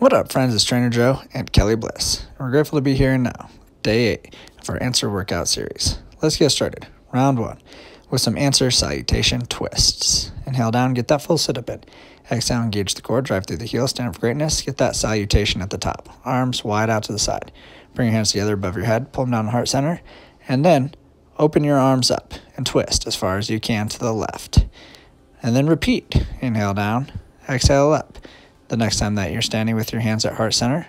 What up, friends? It's Trainer Joe and Kelly Bliss. We're grateful to be here now, day eight of our answer workout series. Let's get started. Round one with some answer salutation twists. Inhale down, get that full sit up in. Exhale, engage the core, drive through the heels, stand up for greatness. Get that salutation at the top. Arms wide out to the side. Bring your hands together above your head, pull them down to heart center, and then open your arms up and twist as far as you can to the left. And then repeat. Inhale down, exhale up. The next time that you're standing with your hands at heart center,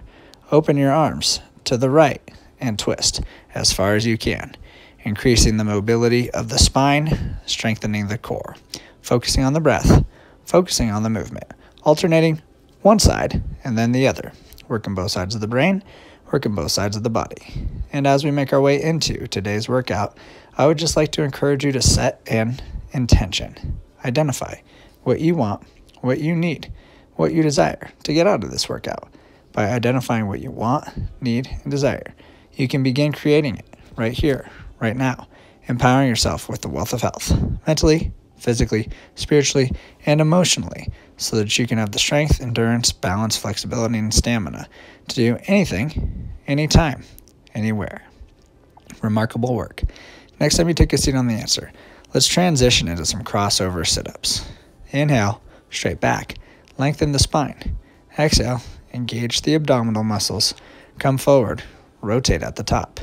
open your arms to the right and twist as far as you can, increasing the mobility of the spine, strengthening the core, focusing on the breath, focusing on the movement, alternating one side and then the other, working both sides of the brain, working both sides of the body. And as we make our way into today's workout, I would just like to encourage you to set an intention. Identify what you want, what you need what you desire to get out of this workout. By identifying what you want, need, and desire, you can begin creating it right here, right now, empowering yourself with the wealth of health, mentally, physically, spiritually, and emotionally, so that you can have the strength, endurance, balance, flexibility, and stamina to do anything, anytime, anywhere. Remarkable work. Next time you take a seat on the answer, let's transition into some crossover sit ups. Inhale, straight back. Lengthen the spine. Exhale, engage the abdominal muscles. Come forward, rotate at the top.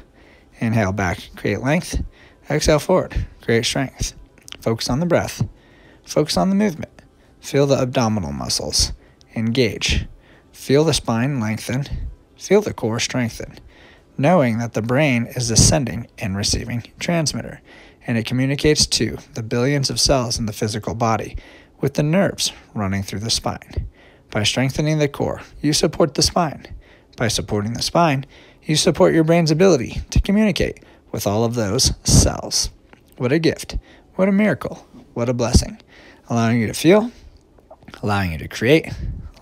Inhale back, create length. Exhale forward, create strength. Focus on the breath. Focus on the movement. Feel the abdominal muscles. Engage. Feel the spine lengthen. Feel the core strengthen. Knowing that the brain is the sending and receiving transmitter, and it communicates to the billions of cells in the physical body with the nerves running through the spine. By strengthening the core, you support the spine. By supporting the spine, you support your brain's ability to communicate with all of those cells. What a gift. What a miracle. What a blessing. Allowing you to feel, allowing you to create,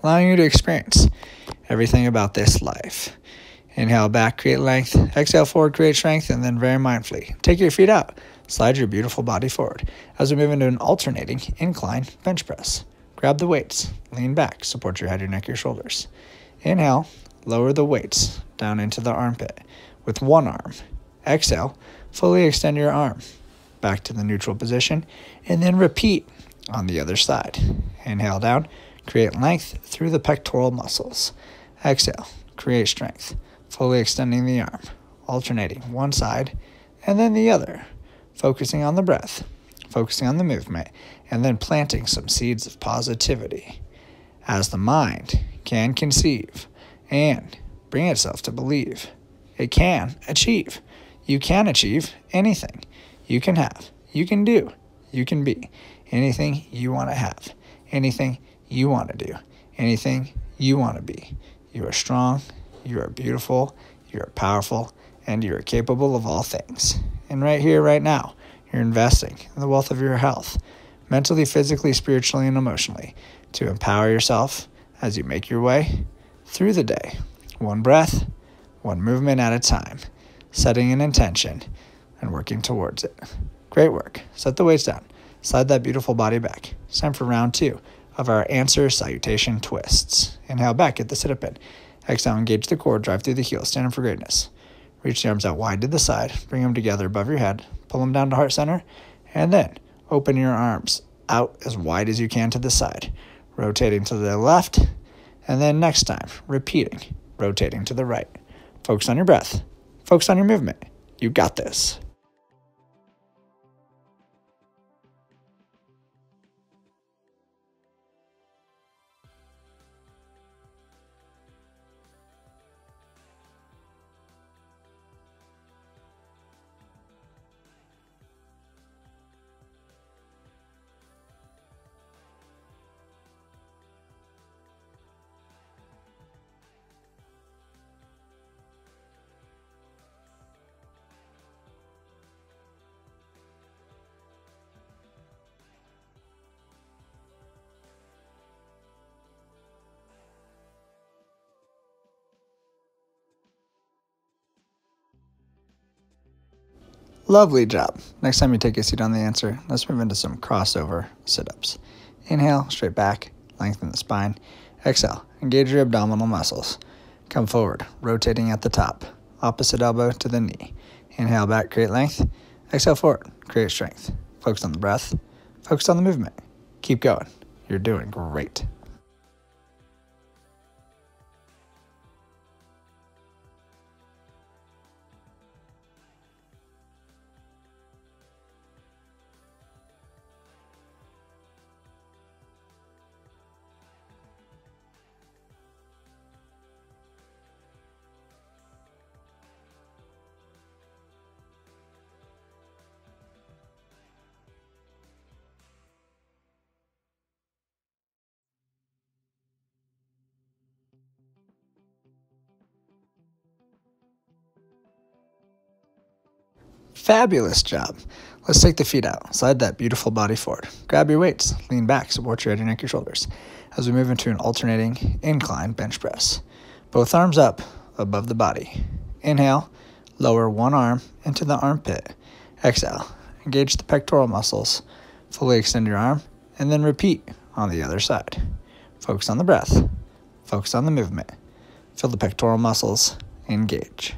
allowing you to experience everything about this life. Inhale back, create length. Exhale forward, create strength, and then very mindfully take your feet out. Slide your beautiful body forward. As we move into an alternating incline bench press. Grab the weights, lean back, support your head, your neck, your shoulders. Inhale, lower the weights down into the armpit. With one arm. Exhale, fully extend your arm. Back to the neutral position, and then repeat on the other side. Inhale down, create length through the pectoral muscles. Exhale, create strength, fully extending the arm, alternating. One side and then the other focusing on the breath, focusing on the movement, and then planting some seeds of positivity. As the mind can conceive and bring itself to believe, it can achieve. You can achieve anything. You can have, you can do, you can be anything you want to have, anything you want to do, anything you want to be. You are strong, you are beautiful, you are powerful, and you are capable of all things and right here, right now. You're investing in the wealth of your health, mentally, physically, spiritually, and emotionally, to empower yourself as you make your way through the day, one breath, one movement at a time, setting an intention and working towards it. Great work. Set the weights down. Slide that beautiful body back. It's time for round two of our answer salutation twists. Inhale back, get the sit up in. Exhale, engage the core, drive through the heels, stand up for greatness. Reach the arms out wide to the side, bring them together above your head, pull them down to heart center, and then open your arms out as wide as you can to the side, rotating to the left, and then next time, repeating, rotating to the right. Focus on your breath, focus on your movement. You got this. Lovely job. Next time you take a seat on the answer, let's move into some crossover sit ups. Inhale, straight back, lengthen the spine. Exhale, engage your abdominal muscles. Come forward, rotating at the top, opposite elbow to the knee. Inhale back, create length. Exhale forward, create strength. Focus on the breath, focus on the movement. Keep going. You're doing great. Fabulous job. Let's take the feet out. Slide that beautiful body forward. Grab your weights. Lean back. Support your head, and neck, your shoulders. As we move into an alternating incline bench press. Both arms up above the body. Inhale. Lower one arm into the armpit. Exhale. Engage the pectoral muscles. Fully extend your arm. And then repeat on the other side. Focus on the breath. Focus on the movement. Feel the pectoral muscles engage.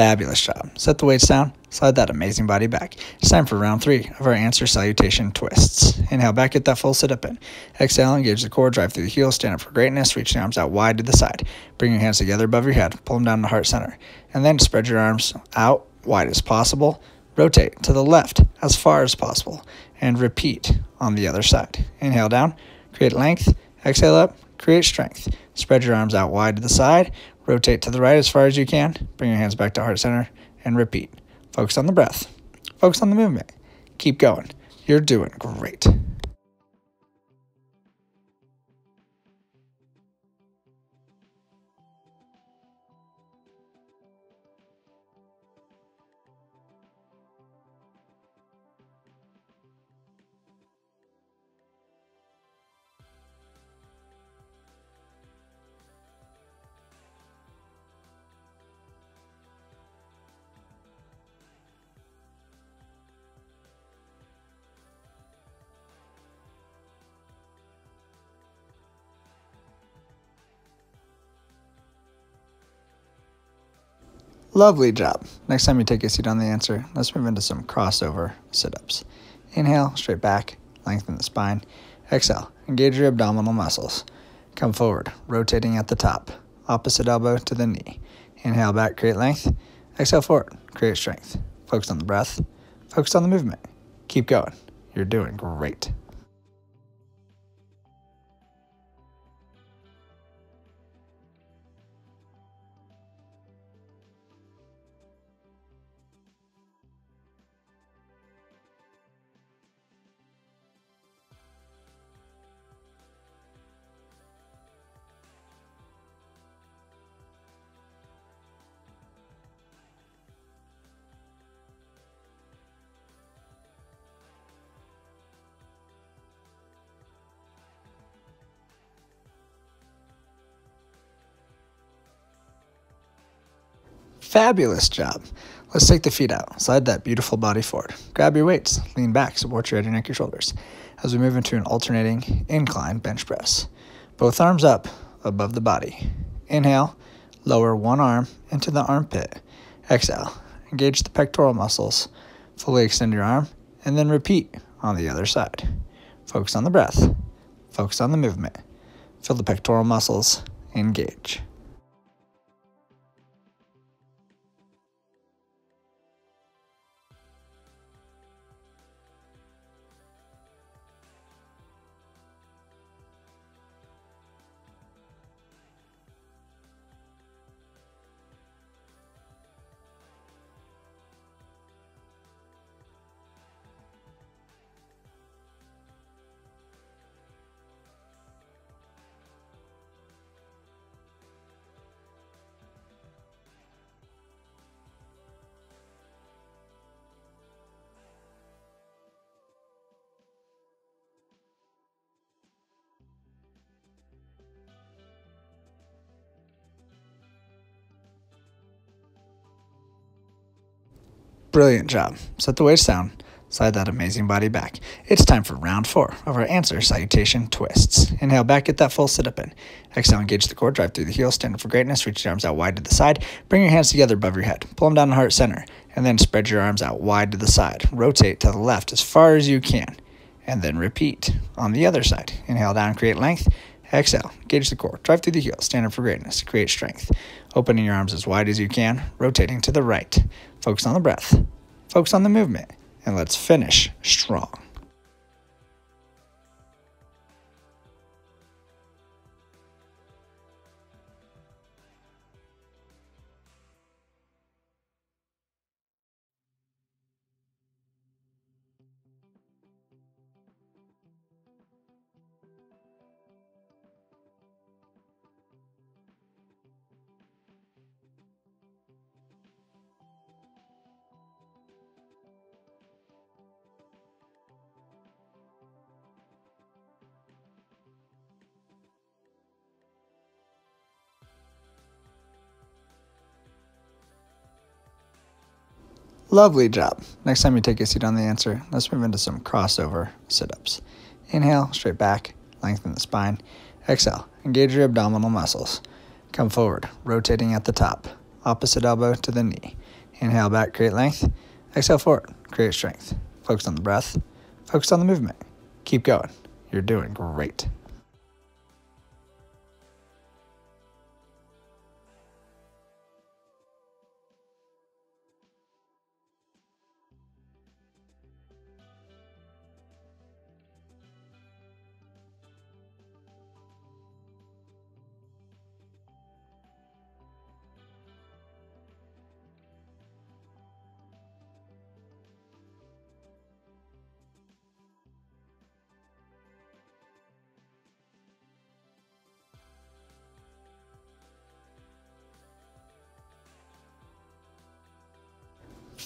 Fabulous job. Set the weights down, slide that amazing body back. It's time for round three of our answer salutation twists. Inhale back, get that full sit up in. Exhale, engage the core, drive through the heels, stand up for greatness, reach the arms out wide to the side. Bring your hands together above your head, pull them down to heart center. And then spread your arms out wide as possible. Rotate to the left as far as possible. And repeat on the other side. Inhale down, create length. Exhale up, create strength. Spread your arms out wide to the side. Rotate to the right as far as you can. Bring your hands back to heart center and repeat. Focus on the breath. Focus on the movement. Keep going. You're doing great. Lovely job. Next time you take a seat on the answer, let's move into some crossover sit ups. Inhale, straight back, lengthen the spine. Exhale, engage your abdominal muscles. Come forward, rotating at the top, opposite elbow to the knee. Inhale back, create length. Exhale forward, create strength. Focus on the breath, focus on the movement. Keep going. You're doing great. Fabulous job. Let's take the feet out. Slide that beautiful body forward. Grab your weights. Lean back. Support your head, your neck, your shoulders. As we move into an alternating incline bench press. Both arms up above the body. Inhale. Lower one arm into the armpit. Exhale. Engage the pectoral muscles. Fully extend your arm. And then repeat on the other side. Focus on the breath. Focus on the movement. Feel the pectoral muscles engage. Brilliant job. Set the waist down. Slide that amazing body back. It's time for round four of our answer salutation twists. Inhale back, get that full sit up in. Exhale, engage the core, drive through the heels, stand up for greatness, reach your arms out wide to the side. Bring your hands together above your head. Pull them down to heart center, and then spread your arms out wide to the side. Rotate to the left as far as you can, and then repeat on the other side. Inhale down, create length. Exhale, engage the core, drive through the heels, stand up for greatness, create strength. Opening your arms as wide as you can, rotating to the right. Focus on the breath, focus on the movement and let's finish strong. Lovely job. Next time you take a seat on the answer, let's move into some crossover sit ups. Inhale, straight back, lengthen the spine. Exhale, engage your abdominal muscles. Come forward, rotating at the top, opposite elbow to the knee. Inhale back, create length. Exhale forward, create strength. Focus on the breath, focus on the movement. Keep going. You're doing great.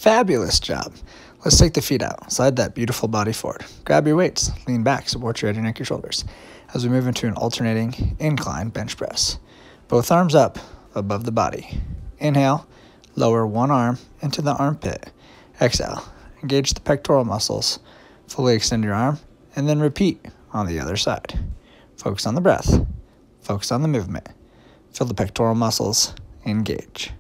Fabulous job. Let's take the feet out. Slide that beautiful body forward. Grab your weights. Lean back. Support your head, and neck, your shoulders. As we move into an alternating incline bench press. Both arms up above the body. Inhale. Lower one arm into the armpit. Exhale. Engage the pectoral muscles. Fully extend your arm. And then repeat on the other side. Focus on the breath. Focus on the movement. Feel the pectoral muscles engage.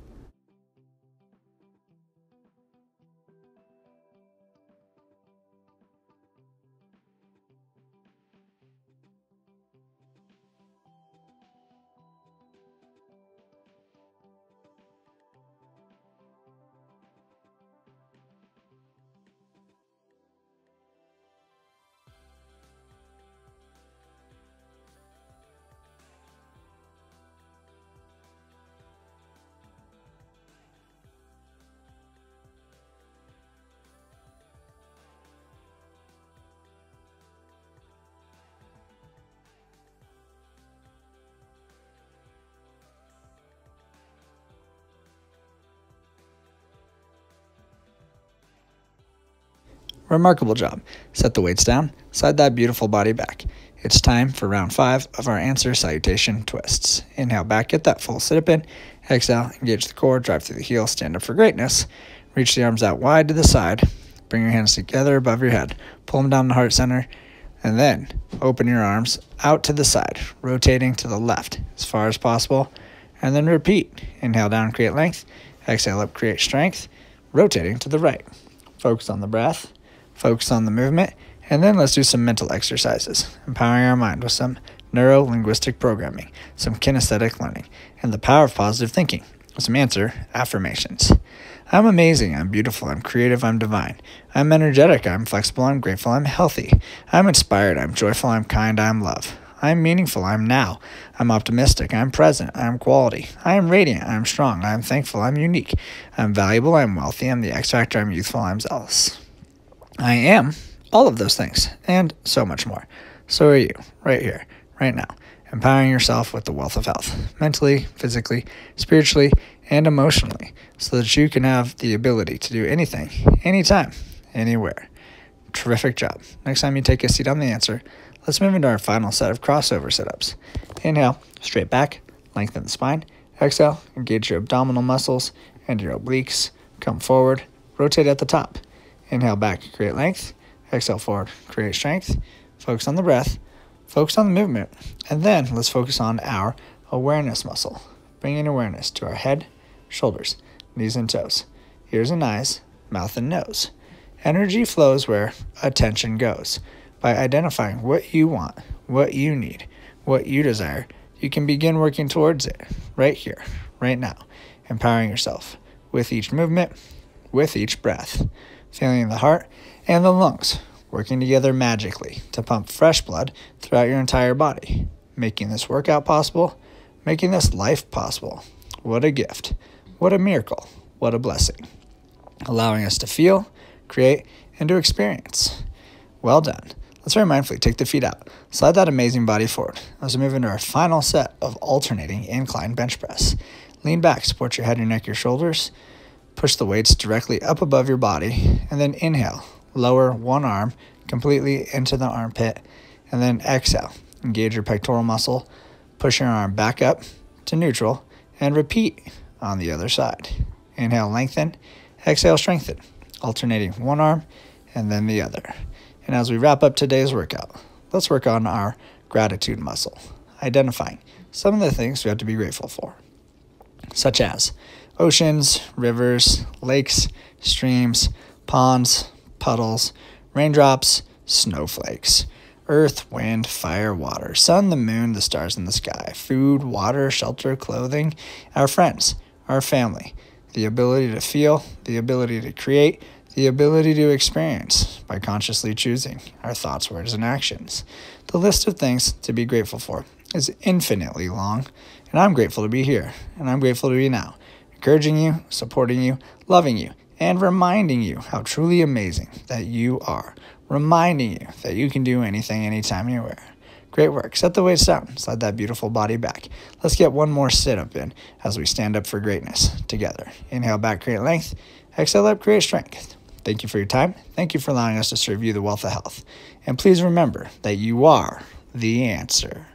Remarkable job. Set the weights down, slide that beautiful body back. It's time for round five of our answer salutation twists. Inhale back, get that full sit up in. Exhale, engage the core, drive through the heel, stand up for greatness. Reach the arms out wide to the side. Bring your hands together above your head. Pull them down to heart center. And then open your arms out to the side, rotating to the left as far as possible. And then repeat. Inhale down, create length. Exhale up, create strength. Rotating to the right. Focus on the breath focus on the movement, and then let's do some mental exercises, empowering our mind with some neuro linguistic programming, some kinesthetic learning, and the power of positive thinking some answer affirmations. I'm amazing, I'm beautiful, I'm creative, I'm divine. I'm energetic, I'm flexible, I'm grateful, I'm healthy. I'm inspired, I'm joyful, I'm kind, I'm love. I'm meaningful, I'm now. I'm optimistic, I'm present, I'm quality. I am radiant, I'm strong, I'm thankful, I'm unique. I'm valuable, I'm wealthy, I'm the X factor, I'm youthful, I'm zealous. I am all of those things and so much more. So are you, right here, right now, empowering yourself with the wealth of health, mentally, physically, spiritually, and emotionally, so that you can have the ability to do anything, anytime, anywhere. Terrific job. Next time you take a seat on the answer, let's move into our final set of crossover sit ups. Inhale, straight back, lengthen the spine. Exhale, engage your abdominal muscles and your obliques. Come forward, rotate at the top. Inhale back, create length. Exhale forward, create strength. Focus on the breath, focus on the movement, and then let's focus on our awareness muscle. Bringing awareness to our head, shoulders, knees and toes, ears and eyes, mouth and nose. Energy flows where attention goes. By identifying what you want, what you need, what you desire, you can begin working towards it right here, right now, empowering yourself with each movement, with each breath, feeling the heart and the lungs working together magically to pump fresh blood throughout your entire body, making this workout possible, making this life possible. What a gift! What a miracle! What a blessing! Allowing us to feel, create, and to experience. Well done. Let's very mindfully take the feet out. Slide that amazing body forward as we move into our final set of alternating incline bench press. Lean back, support your head, your neck, your shoulders. Push the weights directly up above your body, and then inhale. Lower one arm completely into the armpit, and then exhale. Engage your pectoral muscle. Push your arm back up to neutral, and repeat on the other side. Inhale, lengthen. Exhale, strengthen. Alternating one arm and then the other. And as we wrap up today's workout, let's work on our gratitude muscle, identifying some of the things we have to be grateful for, such as oceans, rivers, lakes, streams, ponds, puddles, raindrops, snowflakes, earth, wind, fire, water, sun, the moon, the stars in the sky, food, water, shelter, clothing, our friends, our family, the ability to feel, the ability to create, the ability to experience by consciously choosing our thoughts, words, and actions. The list of things to be grateful for is infinitely long, and I'm grateful to be here, and I'm grateful to be now, encouraging you, supporting you, loving you, and reminding you how truly amazing that you are, reminding you that you can do anything anytime wear. Great work. Set the weights down. Slide that beautiful body back. Let's get one more sit up in as we stand up for greatness together. Inhale back, create length. Exhale up, create strength. Thank you for your time. Thank you for allowing us to serve you the wealth of health. And please remember that you are the answer.